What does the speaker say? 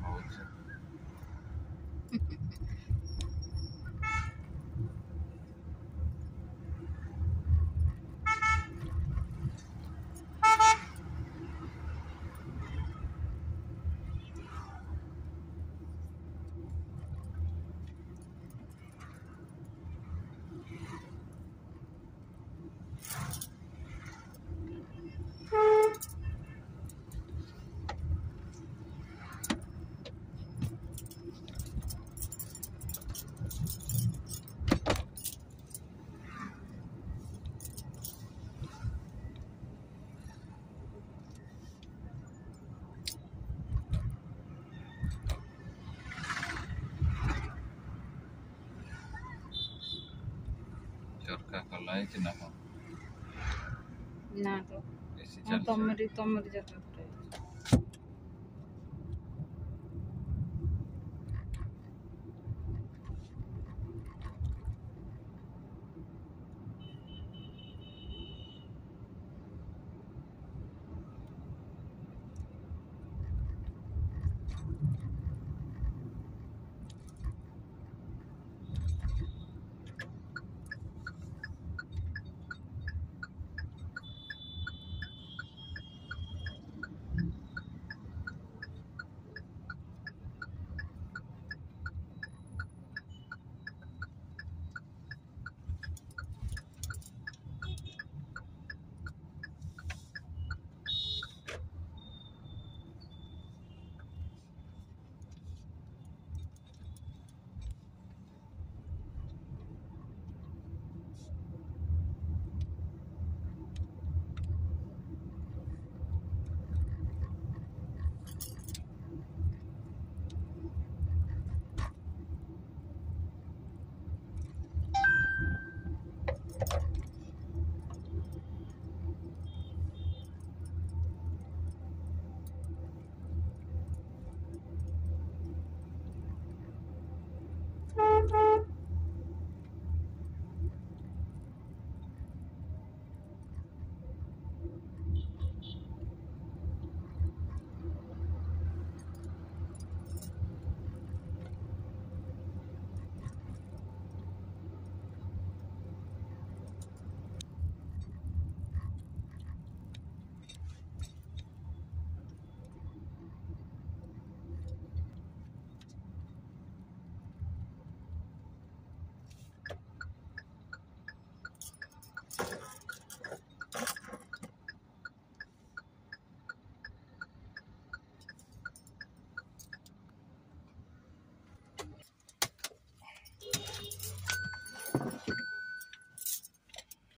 好。ଲାଇଚ ନା କଣ ନା ତ ତମରି ତମରି ଯାତ୍ରା